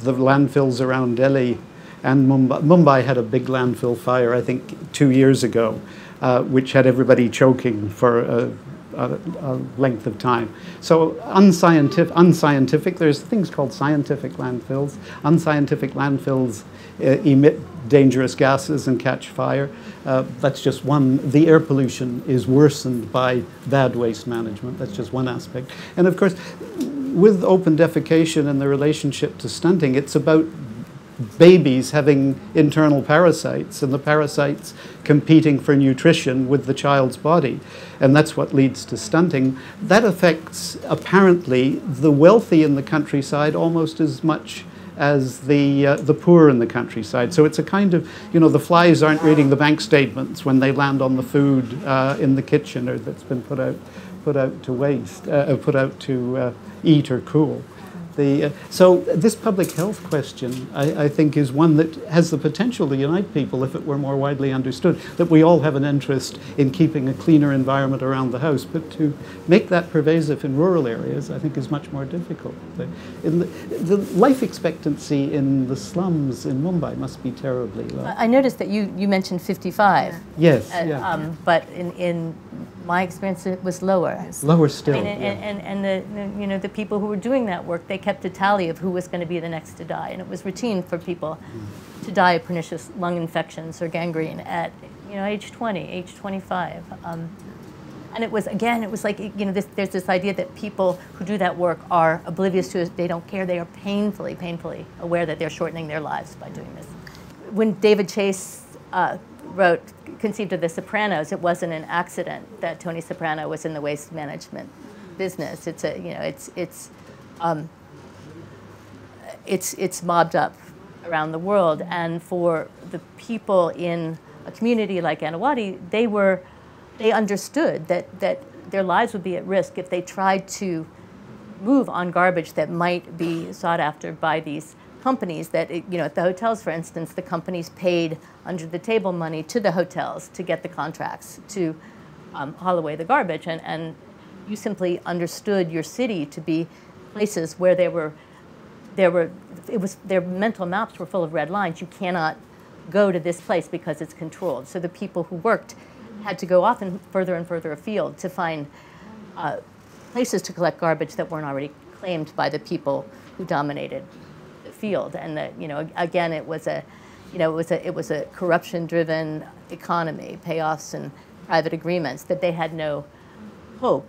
the landfills around Delhi and Mumbai. Mumbai had a big landfill fire, I think, two years ago, uh, which had everybody choking for a, a, a, length of time. So unscientific, unscientific, there's things called scientific landfills. Unscientific landfills uh, emit dangerous gases and catch fire. Uh, that's just one. The air pollution is worsened by bad waste management. That's just one aspect. And of course, with open defecation and the relationship to stunting, it's about babies having internal parasites and the parasites competing for nutrition with the child's body. And that's what leads to stunting. That affects, apparently, the wealthy in the countryside almost as much as the, uh, the poor in the countryside. So it's a kind of, you know, the flies aren't reading the bank statements when they land on the food uh, in the kitchen or that's been put out, put out to waste, uh, put out to uh, eat or cool. The, uh, so this public health question, I, I, think, is one that has the potential to unite people if it were more widely understood. That we all have an interest in keeping a cleaner environment around the house, but to make that pervasive in rural areas, I think, is much more difficult. The, the, the life expectancy in the slums in Mumbai must be terribly low. I noticed that you, you mentioned 55. Yes, uh, yeah. Um, but in, in my experience was lower. Lower still. Mean, and, yeah. and, and, the, the, you know the people who were doing that work, they kept a tally of who was going to be the next to die, and it was routine for people mm. to die of pernicious lung infections or gangrene at you know age 20, age 25. Um, and it was again, it was like you know, this, there's this idea that people who do that work are oblivious to it. They don't care. They are painfully, painfully aware that they're shortening their lives by doing this. When David Chase uh, wrote conceived of The Sopranos, it wasn't an accident that Tony Soprano was in the waste management business. It's a, you know, it's, it's, um, it's, it's mobbed up around the world. And for the people in a community like Annawadi, they were, they understood that, that their lives would be at risk if they tried to move on garbage that might be sought after by these companies that, you know, at the hotels, for instance, the companies paid under the table money to the hotels to get the contracts to um, haul away the garbage. And, and you simply understood your city to be places where there were, there were, it was, their mental maps were full of red lines. You cannot go to this place because it's controlled. So the people who worked had to go off often further and further afield to find uh, places to collect garbage that weren't already claimed by the people who dominated field. And that, you know, again, it was a, you know, it was a, it was a corruption-driven economy, payoffs and private agreements, that they had no hope